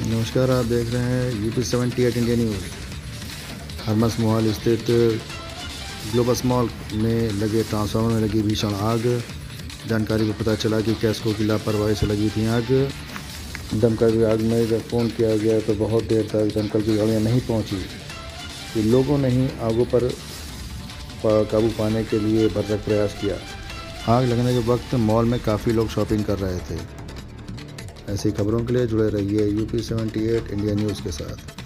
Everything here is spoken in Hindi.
नमस्कार, आप देख रहे हैं UP seventy eight India news Hermes मोहाल स्थित ग्लोबस मॉल में लगे ट्रांसफार्मर में लगी भीषण आग। जानकारी को पता चला कि कैस्को की लापरवाही से लगी थी आग। दमकल विभाग में जब फ़ोन किया गया तो बहुत देर तक दमकल की गाड़ियाँ नहीं पहुँची। कि लोगों ने ही आगों पर काबू पाने के लिए भरसक प्रयास किया। आग लगने के वक्त मॉल में काफ़ी लोग शॉपिंग कर रहे थे। ऐसी खबरों के लिए जुड़े रहिए UP seventy eight India news के साथ।